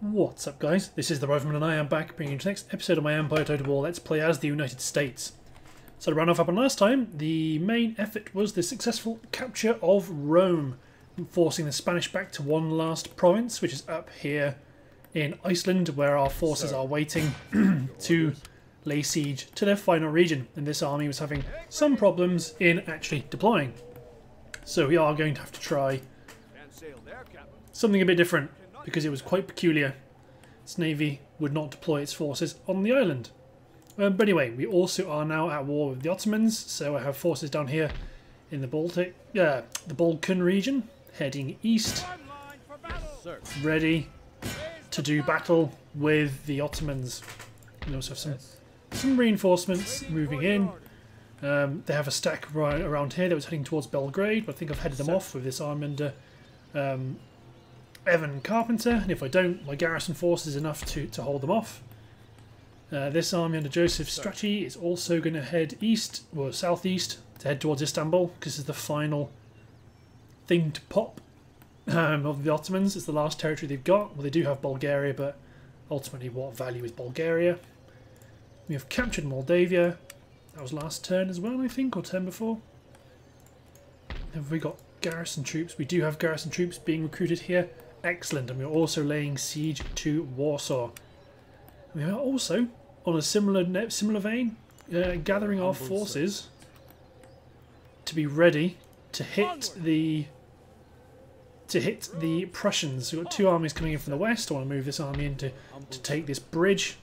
What's up guys, this is the Rifleman and I am back bringing you the next episode of my Empire Total War Let's Play as the United States. So to run off up on last time, the main effort was the successful capture of Rome, forcing the Spanish back to one last province, which is up here in Iceland, where our forces are waiting to lay siege to their final region, and this army was having some problems in actually deploying. So we are going to have to try something a bit different because it was quite peculiar. Its navy would not deploy its forces on the island. Um, but anyway, we also are now at war with the Ottomans, so I have forces down here in the Baltic, uh, the Balkan region, heading east, ready to do battle with the Ottomans. We also have some some reinforcements moving in. Um, they have a stack right around here that was heading towards Belgrade, but I think I've headed them off with this arm under um, Evan Carpenter, and if I don't, my garrison force is enough to, to hold them off. Uh, this army under Joseph Strachey is also going to head east, or southeast, to head towards Istanbul, because this is the final thing to pop um, of the Ottomans. It's the last territory they've got. Well, they do have Bulgaria, but ultimately what value is Bulgaria? We have captured Moldavia. That was last turn as well, I think, or turn before. Have we got garrison troops? We do have garrison troops being recruited here. Excellent, and we're also laying siege to Warsaw. We are also, on a similar similar vein, uh, gathering our forces to be ready to hit the to hit the Prussians. We've got two armies coming in from the west. I want to move this army in to, to take this bridge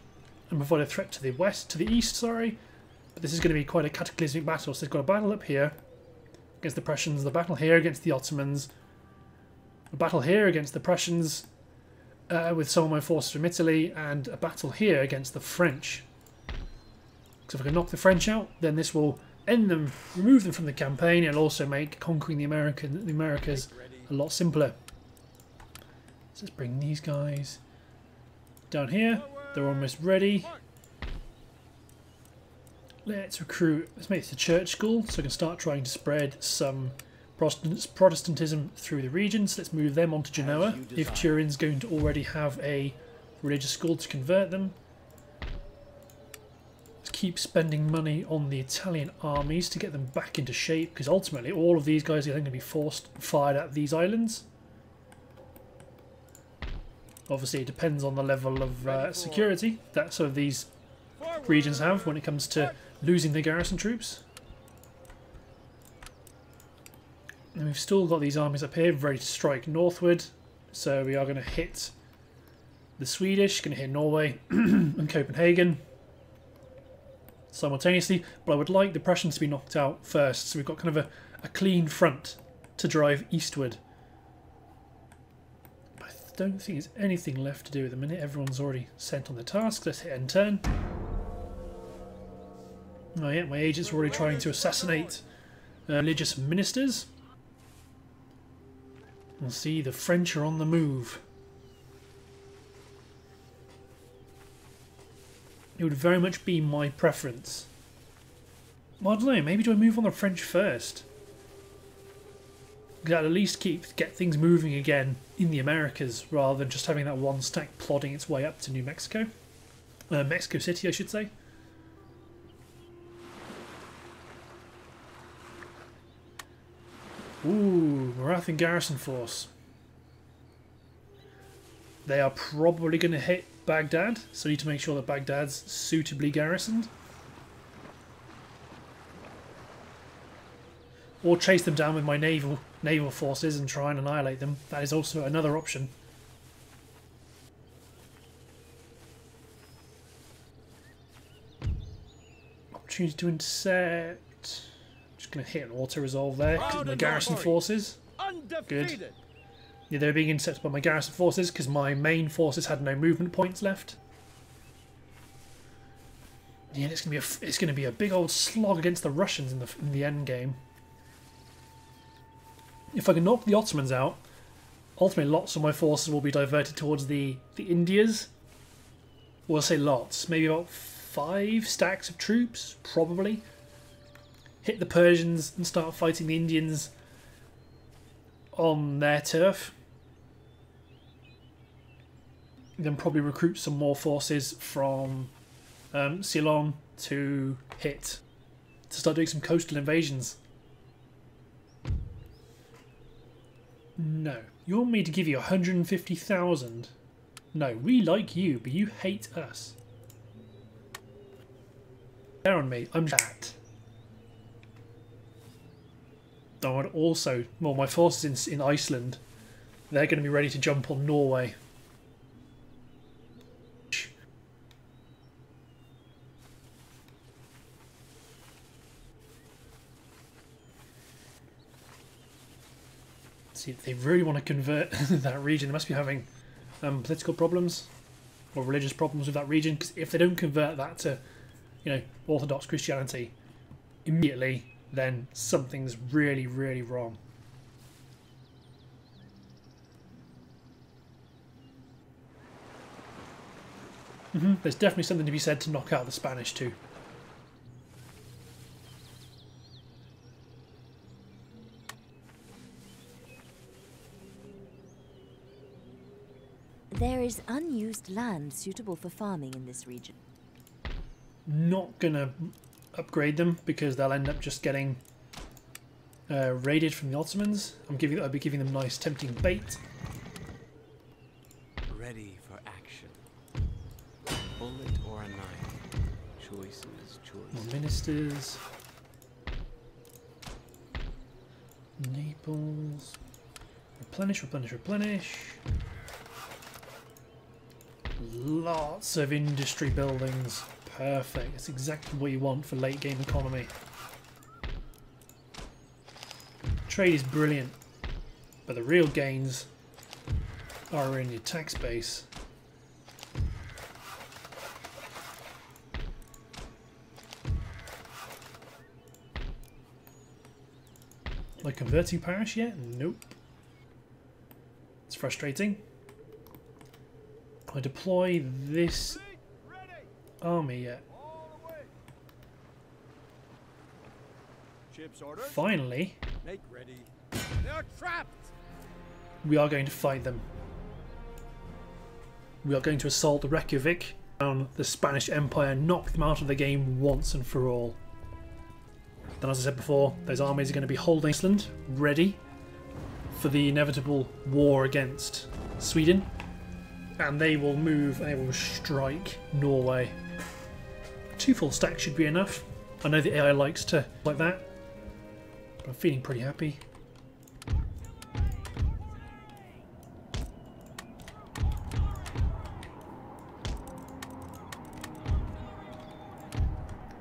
and provide a threat to the west, to the east, sorry. But this is going to be quite a cataclysmic battle. So they've got a battle up here against the Prussians, the battle here against the Ottomans, a battle here against the Prussians uh, with some of my forces from Italy, and a battle here against the French. So if I can knock the French out, then this will end them, remove them from the campaign. It'll also make conquering the American, the Americas a lot simpler. So let's bring these guys down here. They're almost ready. Let's recruit, let's make this a church school so I can start trying to spread some Protestantism through the regions. Let's move them on to Genoa if Turin's going to already have a religious school to convert them. Let's keep spending money on the Italian armies to get them back into shape because ultimately all of these guys are going to be forced fired at these islands. Obviously it depends on the level of uh, security that some of these regions have when it comes to losing their garrison troops. And we've still got these armies up here ready to strike northward. So we are going to hit the Swedish, going to hit Norway and Copenhagen simultaneously. But I would like the Prussians to be knocked out first. So we've got kind of a, a clean front to drive eastward. I don't think there's anything left to do at the minute. Everyone's already sent on the task. Let's hit end turn. Oh yeah, my agent's are already trying to assassinate uh, religious ministers. See, the French are on the move. It would very much be my preference. Well, I don't know, maybe do I move on the French first? That at least keep get things moving again in the Americas rather than just having that one stack plodding its way up to New Mexico. Uh, Mexico City, I should say. Ooh, Marathian Garrison Force. They are probably going to hit Baghdad, so need to make sure that Baghdad's suitably garrisoned. Or chase them down with my naval naval forces and try and annihilate them. That is also another option. Opportunity to intercept going to hit an auto-resolve there because my garrison forces. Good. Yeah, they're being intercepted by my garrison forces because my main forces had no movement points left. Yeah, it's gonna be a it's gonna be a big old slog against the Russians in the in the end game. If I can knock the Ottomans out, ultimately lots of my forces will be diverted towards the the Indias. Well, say lots, maybe about five stacks of troops, probably hit the Persians and start fighting the Indians on their turf. then probably recruit some more forces from um, Ceylon to hit to start doing some coastal invasions. No. You want me to give you 150,000? No, we like you, but you hate us. Bear on me, I'm that. I would also, well, my forces in, in Iceland, they're going to be ready to jump on Norway. See, if they really want to convert that region, they must be having um, political problems or religious problems with that region. Because if they don't convert that to, you know, Orthodox Christianity immediately, then something's really, really wrong. Mm -hmm. There's definitely something to be said to knock out the Spanish too. There is unused land suitable for farming in this region. Not gonna upgrade them because they'll end up just getting uh, raided from the Ottomans. I'm giving, I'll be giving them nice, tempting bait. Ready for action. Bullet or a knife. Choices, choices. Ministers. Naples. Replenish, replenish, replenish. Lots of industry buildings. Perfect. It's exactly what you want for late game economy. Trade is brilliant, but the real gains are in your tax base. I converting parish yet? Nope. It's frustrating. I deploy this Oh, army yet? Finally, we are going to fight them. We are going to assault Reykjavik down the Spanish Empire, knock them out of the game once and for all. Then, as I said before, those armies are going to be holding Iceland, ready for the inevitable war against Sweden and they will move and they will strike Norway. Two full stacks should be enough. I know the AI likes to like that, but I'm feeling pretty happy.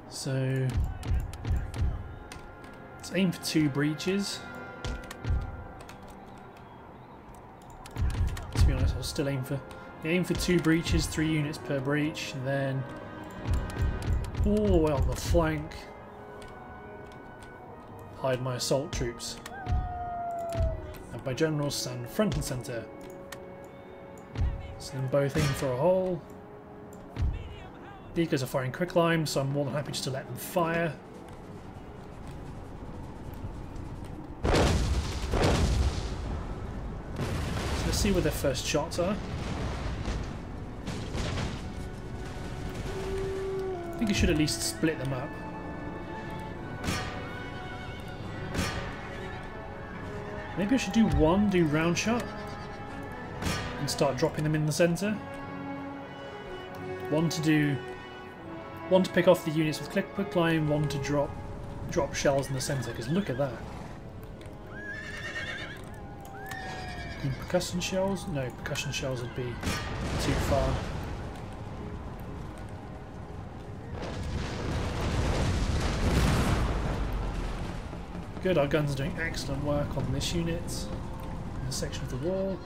So let's aim for two breaches. To be honest, I'll still aim for Aim for two breaches, three units per breach, and then all the way on the flank. Hide my assault troops. And my generals stand front and centre. So then both aim for a hole. Guys are firing quicklime, so I'm more than happy just to let them fire. So let's see where their first shots are. Think I should at least split them up. Maybe I should do one, do round shot, and start dropping them in the centre. One to do, one to pick off the units with click quicklime, one to drop drop shells in the centre. Because look at that. percussion shells? No, percussion shells would be too far. Good, our guns are doing excellent work on this unit, in this section of the wall.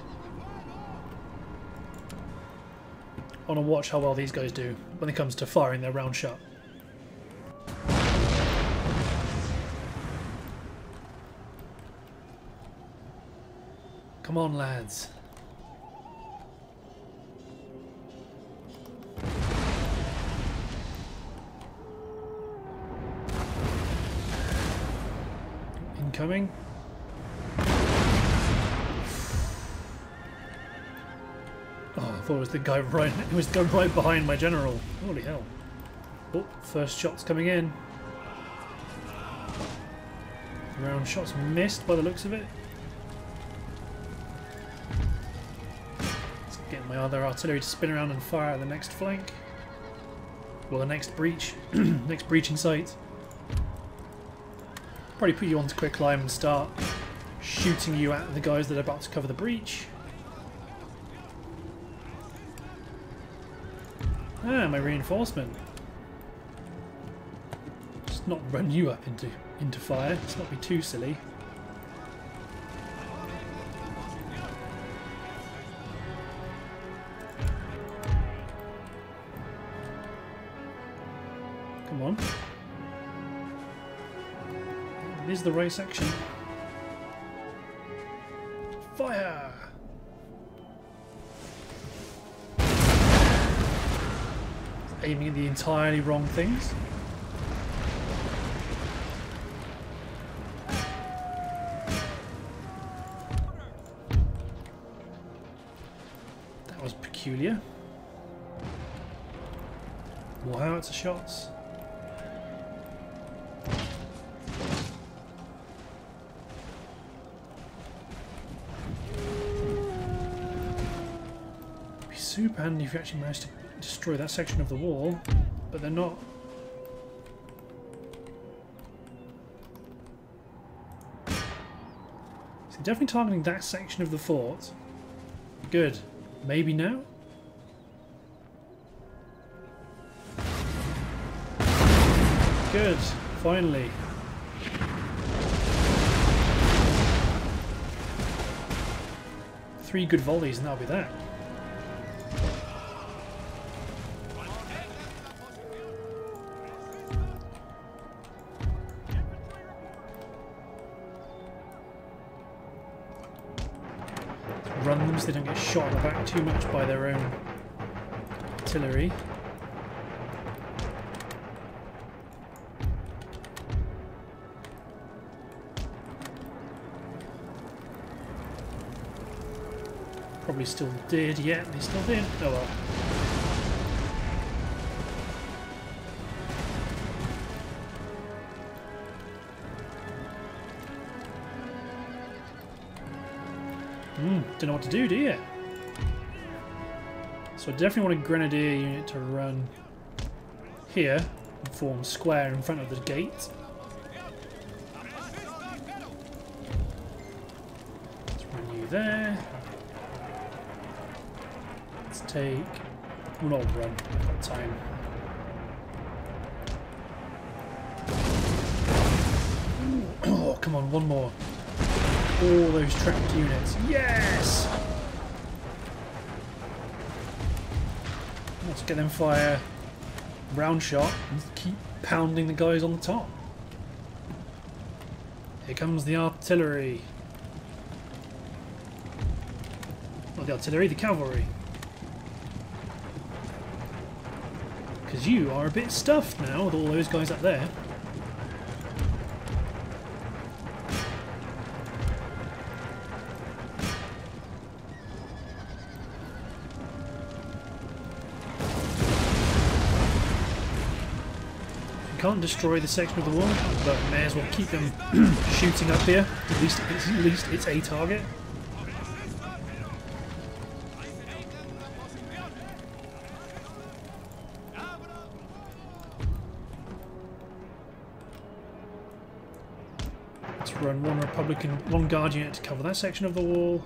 I want to watch how well these guys do when it comes to firing their round shot. Come on lads. Coming. Oh, I thought it was the guy right. It was guy right behind my general. Holy hell! Oh, first shot's coming in. Round shot's missed by the looks of it. Let's get my other artillery to spin around and fire at the next flank. Well, the next breach, next breach in sight. Probably put you onto quicklime and start shooting you at the guys that are about to cover the breach. Ah, my reinforcement. Just not run you up into into fire. Let's not be too silly. Come on. It is the right section. Fire! Aiming at the entirely wrong things. That was peculiar. More howitzer shots. If you actually managed to destroy that section of the wall, but they're not. So definitely targeting that section of the fort. Good. Maybe now? Good. Finally. Three good volleys and that'll be that. Shot in the back too much by their own artillery. Probably still did, yeah, they still did. Oh well. Hmm, don't know what to do, do you? So I definitely want a grenadier unit to run here and form square in front of the gate. Let's run you there. Let's take... Well, not run, time. Oh, come on, one more. All those trapped units. Yes! Let's get them fire round shot and keep pounding the guys on the top. Here comes the artillery. Not the artillery, the cavalry. Because you are a bit stuffed now with all those guys up there. Destroy the section of the wall, but may as well keep them shooting up here. At least, it's, at least it's a target. Let's run one Republican, one Guard unit to cover that section of the wall.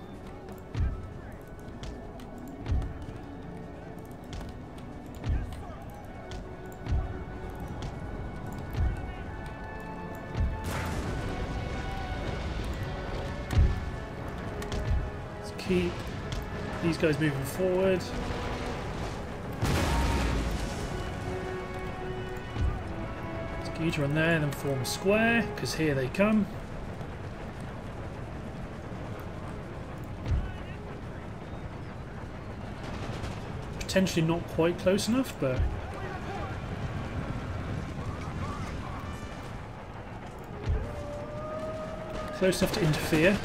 Guys moving forward. Let's run there and then form a square, because here they come. Potentially not quite close enough, but close enough to interfere.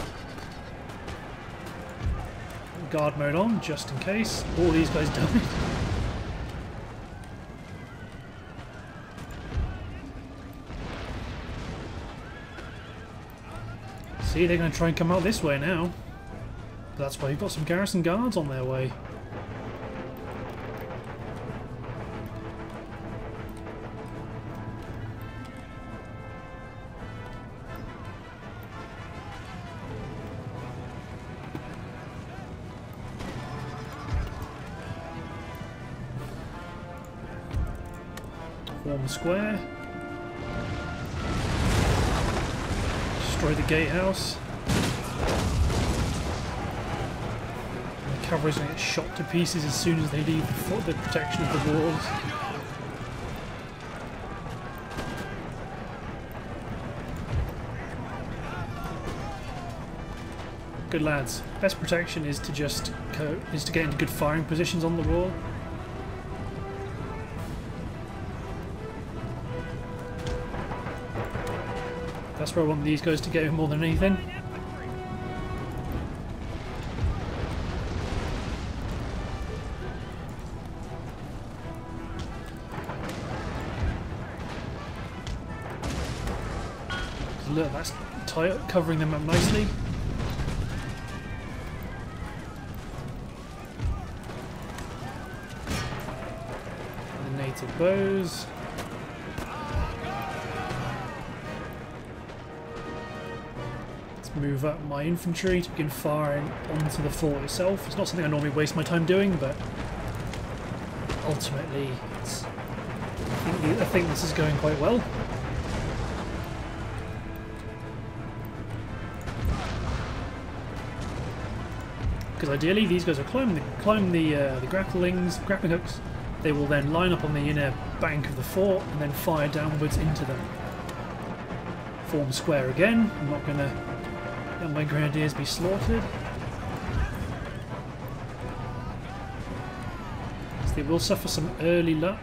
Guard mode on, just in case all these guys die. See, they're going to try and come out this way now. That's why you've got some garrison guards on their way. A square. Destroy the gatehouse. And the cavalry's going to get shot to pieces as soon as they leave the, the protection of the walls. Good lads. Best protection is to just is to get into good firing positions on the wall. That's where I want these guys to go more than anything. Look, that's tight, covering them up nicely. The native bows. Let's move up my infantry to begin firing onto the fort itself. It's not something I normally waste my time doing, but ultimately, it's, I, think, I think this is going quite well. Because ideally, these guys will climb the climb the uh, the grapplings, grappling hooks. They will then line up on the inner bank of the fort and then fire downwards into them. Form square again. I'm not going to let my grenadiers be slaughtered. So they will suffer some early luck.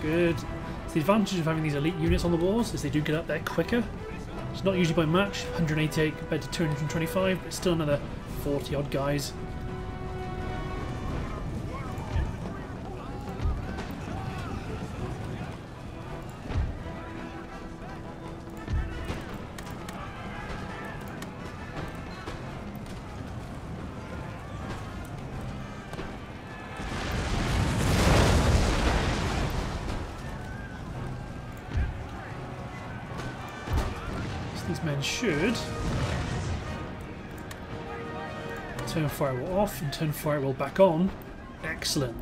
Good. The advantage of having these elite units on the walls is they do get up there quicker. It's not usually by much, 188 compared to 225, but still another 40 odd guys. Firewall off and turn firewall back on. Excellent.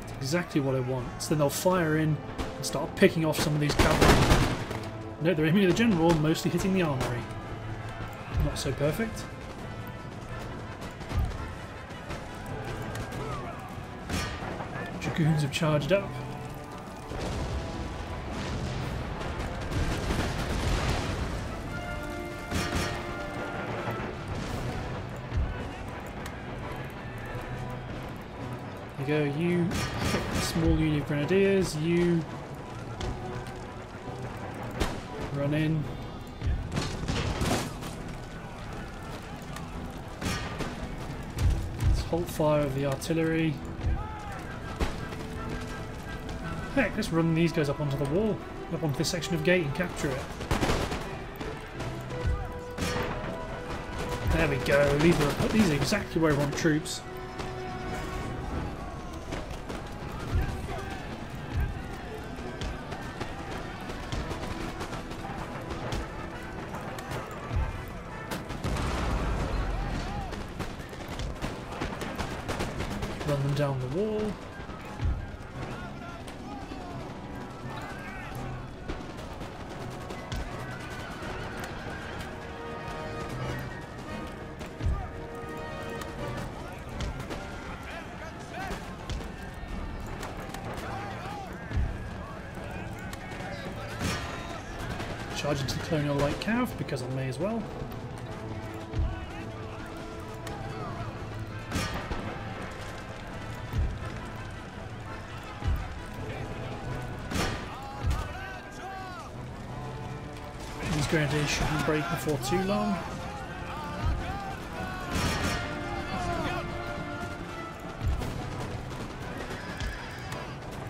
That's exactly what I want. So then they'll fire in and start picking off some of these cavalry. No, they're aiming at the general, mostly hitting the armory. Not so perfect. Dragoons have charged up. Go, you small unit grenadiers, you run in. Let's halt fire of the artillery. Heck, let's run these guys up onto the wall, up onto this section of gate and capture it. There we go, these are, these are exactly where I want troops. Charge into the Colonial Light Cav, because I may as well. These grenadiers shouldn't break before too long.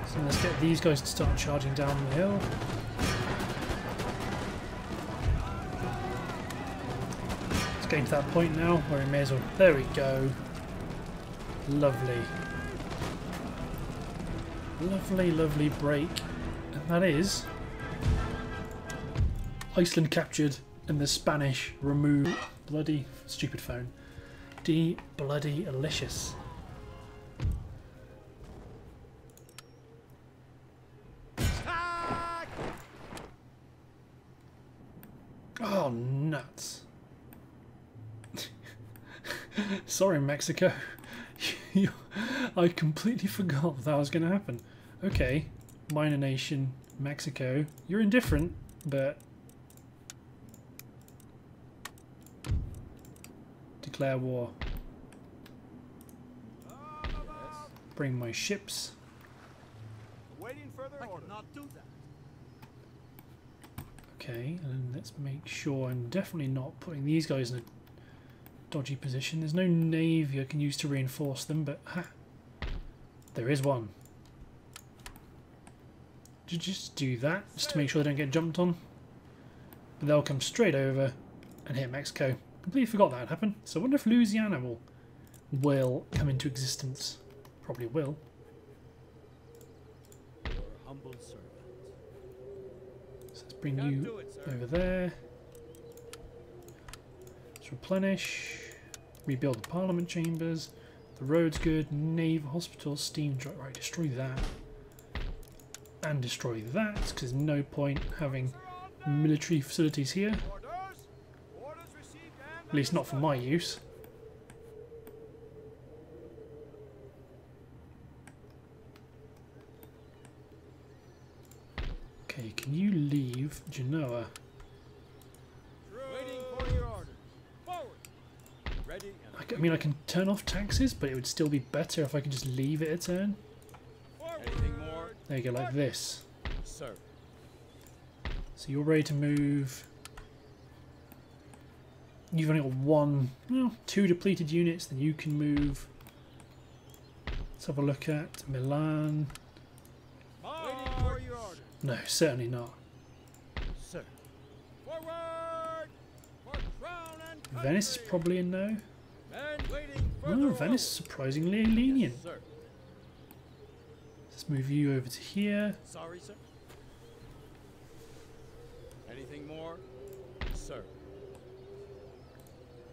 So let's get these guys to start charging down the hill. Getting to that point now where we may as well. There we go. Lovely. Lovely, lovely break. And that is Iceland captured and the Spanish removed. Bloody stupid phone. D bloody delicious. Ah! Oh nuts. Sorry Mexico. I completely forgot that was going to happen. Okay, minor nation, Mexico. You're indifferent, but declare war. Bring my ships. Waiting further orders. Okay, and let's make sure I'm definitely not putting these guys in a dodgy position. There's no navy I can use to reinforce them, but ha, there is one. Just do that, just to make sure they don't get jumped on? But they'll come straight over and hit Mexico. Completely forgot that happened. So I wonder if Louisiana will will come into existence. Probably will. Humble servant. So let's bring you over there. Let's replenish. Rebuild the parliament chambers. The road's good. Naval hospital, steam. Right, destroy that. And destroy that, because no point having military facilities here. At least not for my use. Okay, can you leave Genoa? waiting for your orders. Forward. Ready and I, mean, I can turn off taxes, but it would still be better if I could just leave it a turn. Anything more? There you go, like this. Sir. So you're ready to move. You've only got one, well, two depleted units, then you can move. Let's have a look at Milan. Waiting for your orders. No, certainly not. Sir. Forward. For crown and. Venice is probably a no. Waiting Venice is surprisingly lenient. Sir. Let's move you over to here. Sorry, sir. Anything more? Sir.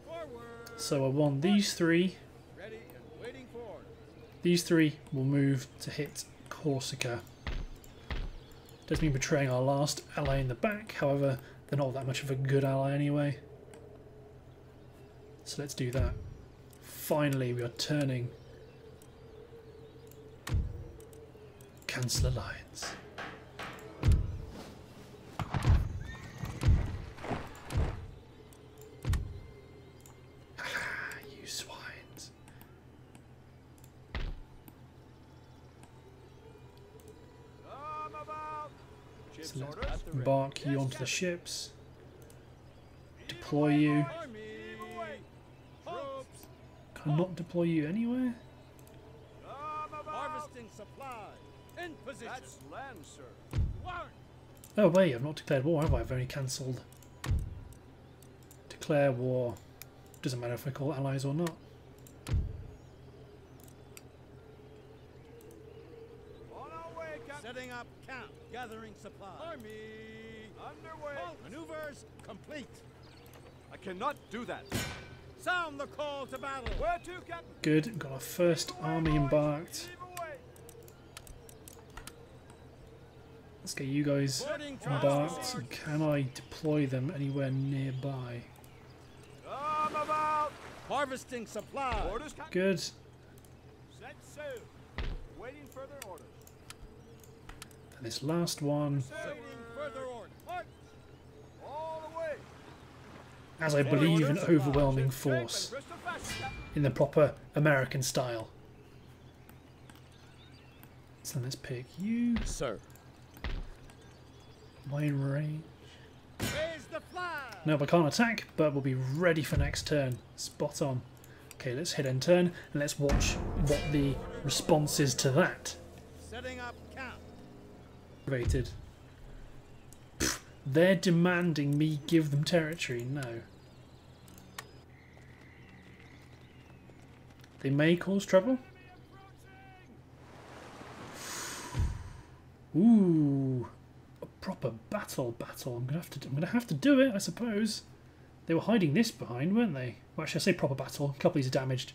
Forward. So I want these three. Ready and waiting for. These three will move to hit Corsica. Doesn't mean betraying our last ally in the back, however, they're not that much of a good ally anyway. So let's do that. Finally, we are turning. Cancel alliance. Ah, So let's embark you onto the ships. Deploy you. Army. Troops. Not deploy you anywhere? Harvesting supplies. In position. That's land, sir. Warrant. Oh wait, I've not declared war, have I? I've only cancelled. Declare war. Doesn't matter if I call allies or not. On our way, Captain. Setting up camp. Gathering supplies. Army. Underway. Maneuvers complete. I cannot do that. Sound the call to battle. Where to, Captain? Good, got our first army embarked. Let's get you guys embarked. transport. Can I deploy them anywhere nearby? I'm about. Harvesting supplies. Orders, Good. Set sail. Waiting further orders. And this last one, Waiting further orders. March. All the way. As I believe, an overwhelming force in the proper American style. So let's pick you. Sir. Mine range. Raise the the! No, I can't attack, but we'll be ready for next turn. Spot on. Okay, let's hit end turn and let's watch what the response is to that. Setting up camp. Rated. They're demanding me give them territory. No. They may cause trouble. Ooh, a proper battle battle. I'm gonna have to. I'm gonna have to do it, I suppose. They were hiding this behind, weren't they? Well, actually, I say proper battle. A couple of these are damaged.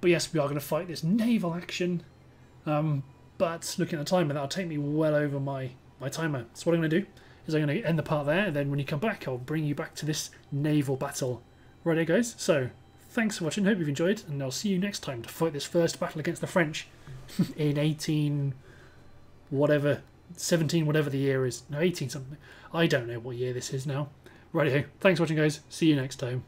But yes, we are going to fight this naval action. Um, but looking at the timer, that'll take me well over my, my timer. So what I'm going to do is I'm going to end the part there, and then when you come back, I'll bring you back to this naval battle. Righto, guys. So thanks for watching. Hope you've enjoyed, and I'll see you next time to fight this first battle against the French in 18 whatever 17 whatever the year is. No, 18 something. I don't know what year this is now. Righto. Thanks for watching, guys. See you next time.